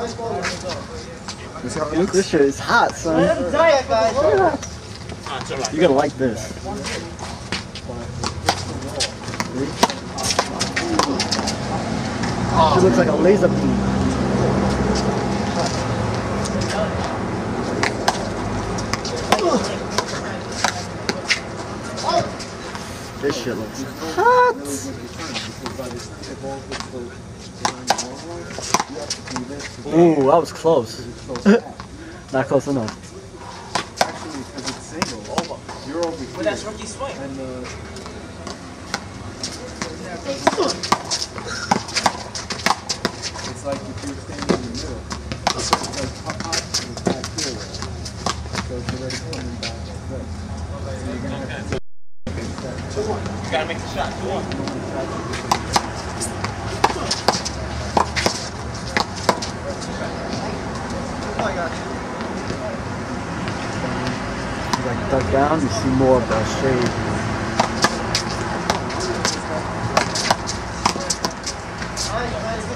This how it looks? This shit is hot, son. Ah, You're gonna like this. She looks like a laser beam. This shit looks hot. Ooh, that was close. Not close enough. Actually, because it's single. You're over here. But that's rookie swing. And uh, it's like if you're standing in the middle. It's like hot, hot, and it's back here. So it's already coming back like this. So you're gonna have to You gotta make the shot. Two one. Down, you see more of the shade.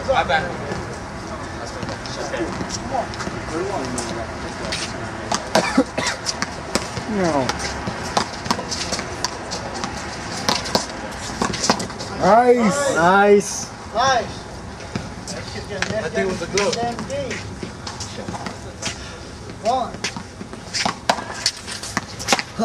My bad. No. Nice! Nice. Nice. That thing was a glove. One. Ooh.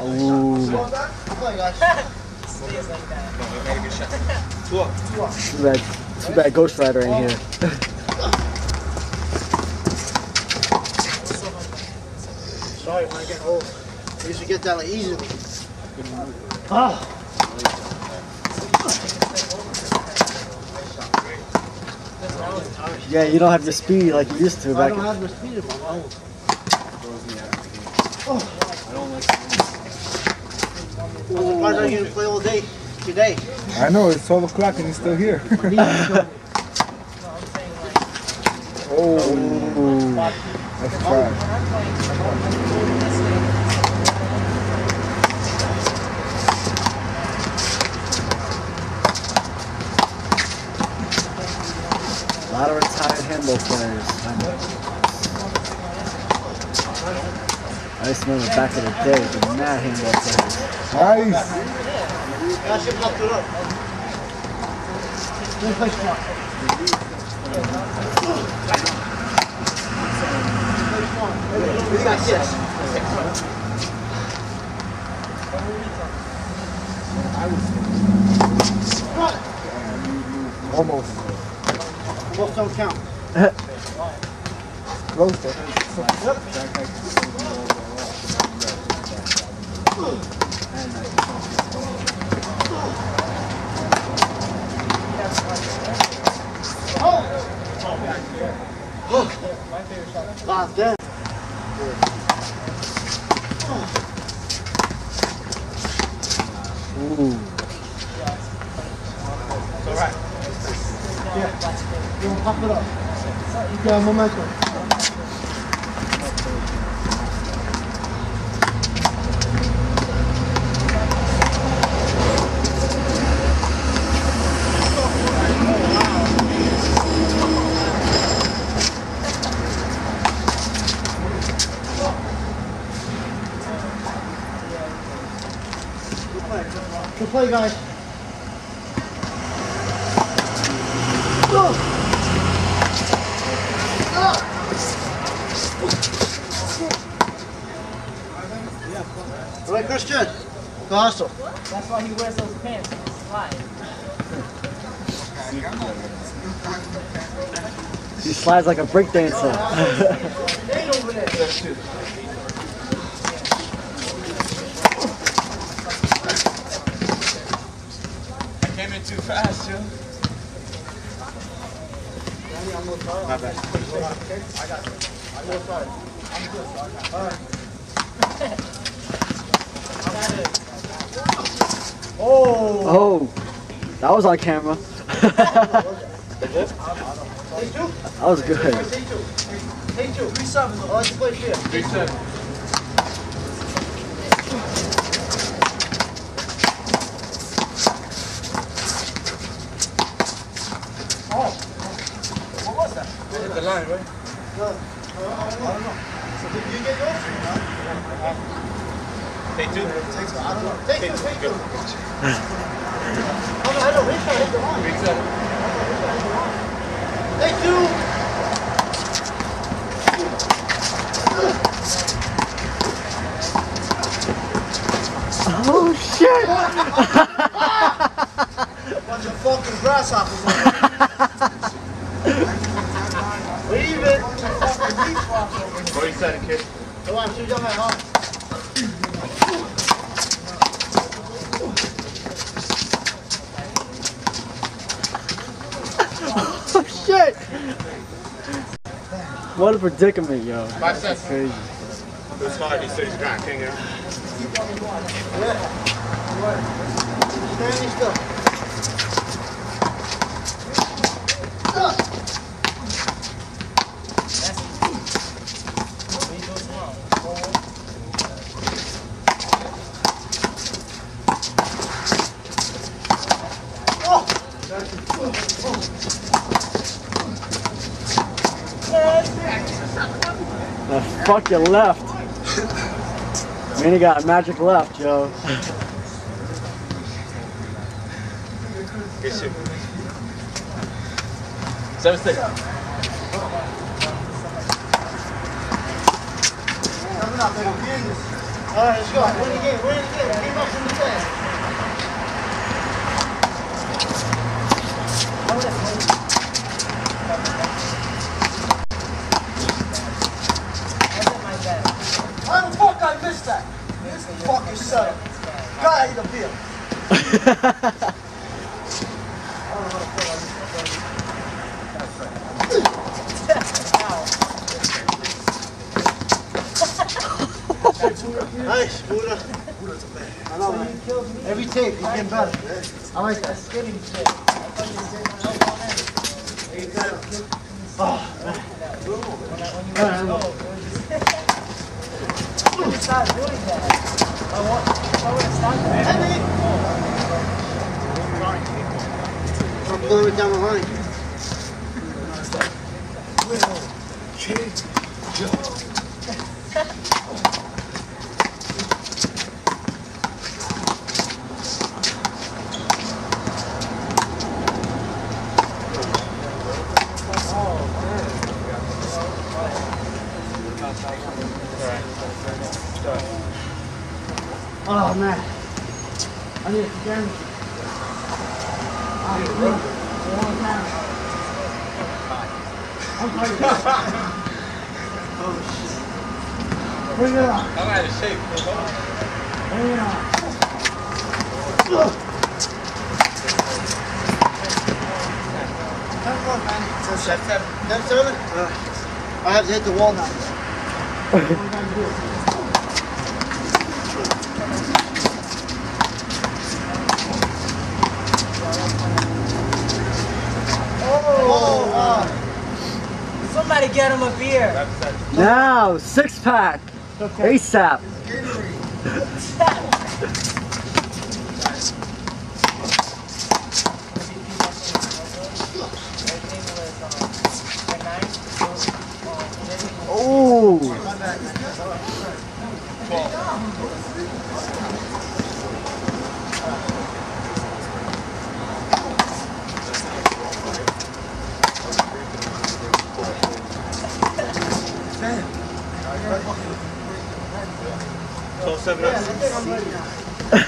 Oh my gosh. Two up. Too bad. Too bad Ghost Rider ain't here. Sorry, when I get old. I used to get that like easily. Ah. Yeah, you don't have the speed like you used to I back don't in have the speed of my own. I'm surprised I can play all day today. I know, it's 12 o'clock and he's still here. oh, that's trash. Oh. Lot of retired handball players. I to remember back in the day, the mad handball players. Nice! We got six. Almost. Both don't count. Ah, damn. Ooh. You want to pop it up? Got momentum. Good play, guys. Go. That's why he wears those pants. It's slide. He slides like a breakdancer. I came in too fast, yo. My bad. Oh. Oh. That was on camera. that was good. Take two. Three seven. Let's play here. Three seven. Oh. What was that? Hit the line, right? I don't know. Take two. Take two. I don't know. Take two. Take two. Oh, no, I know. He's trying to hit the line. Big seven. Take two. Oh shit! Bunch of fucking grasshoppers. Leave it. Forty-seven, kid. Come on, shoot your man, huh? What a predicament, yo. Five cents. Crazy. It's hard. He's thirty grand. King here. Standing still. What you doing oh! tomorrow? The fuck you left. Man, he got magic left, yo. Good shit. Seven six. Coming up, baby. All right, let's go. Win the game. Win the game. Game up from the ten. How the fuck I missed that? This fucking setup. Gotta eat a beer. Nice, Buddha. I know, man. Every tape, he's getting better. I like that. Skidding shit. I thought you were getting out on it. Oh, I- when you were low, it was just- You just started doing that. I want, I would have stopped that. I'm going down the line man. I need to get I'm blue. A long time. I'm tired. oh shit. Bring it on. I'm out of shape. Bring it on. Ten one, man. Ten seven. Ten seven? I have to hit the wall now. Oh. Somebody get him a beer. Now, six pack. ASAP.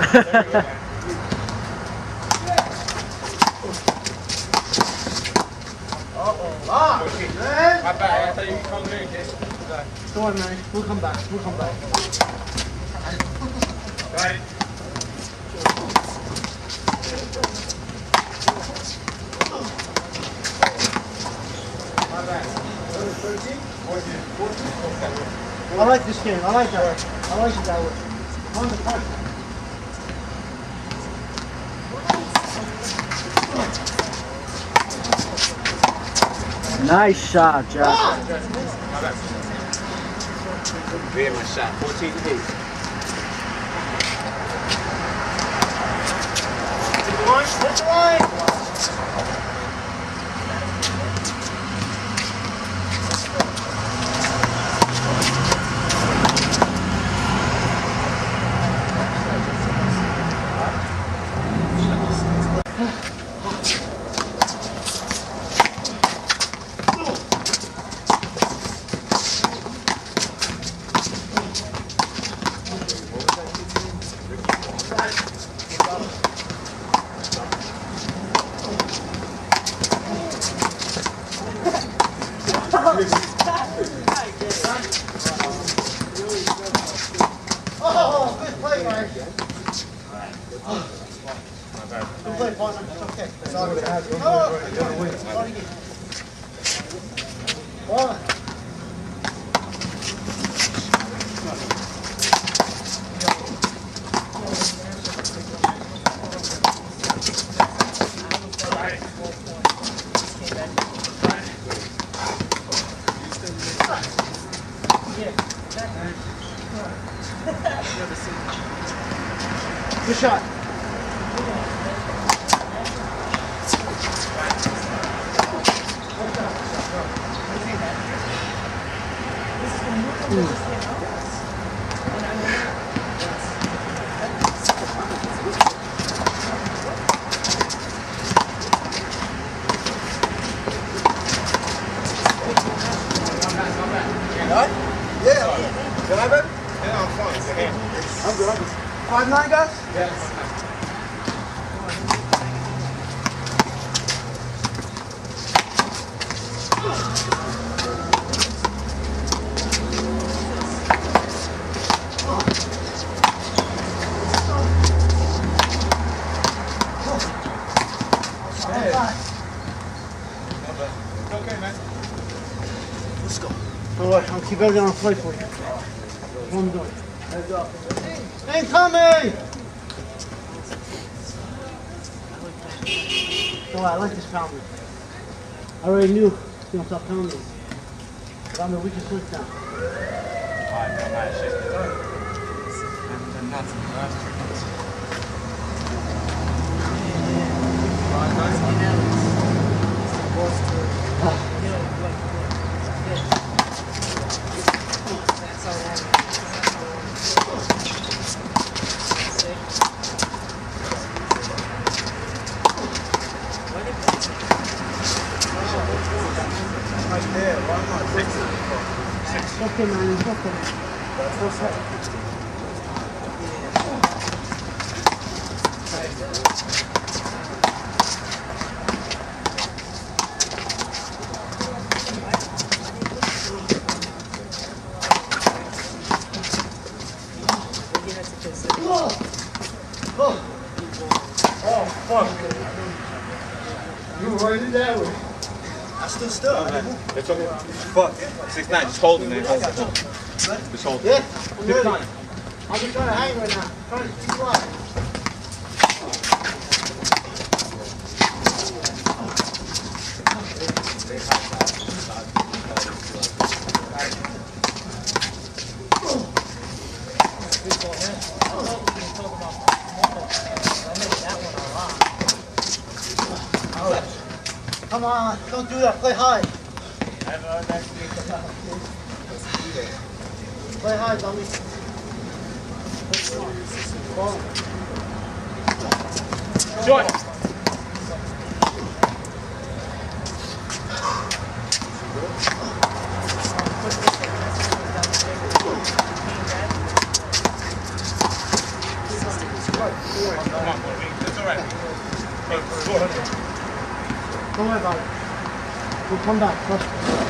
I come Come on, man. We'll come back. We'll come back. I like this game. I like that. I like it that way. On the park. Nice shot, Jack. Very my shot. 14 to 8. Hit the line. The line. Play, Mike. Good play, partner. It's okay. It's all good. Party game. One. Good shot. Five nine guys? Yes. Okay, man. Let's go. All right, I'll keep everything on play for you. I'm doing. Heads up. Hey, Tommy! Oh, I like this fountain. I already knew he was gonna stop telling me. But I'm the weakest switch down. Alright, man. Alright, shit. And nuts and nuts. Okay, It's okay. Fuck. Six nine. Just hold it, man. Hold it. Just hold it. Yeah, I'm ready. I'm just trying to hang right now. Trying to keep alive. Come on, don't do that. Play high. Play hide, dummy. Short. Thank Don't worry about it. We'll come back. Trust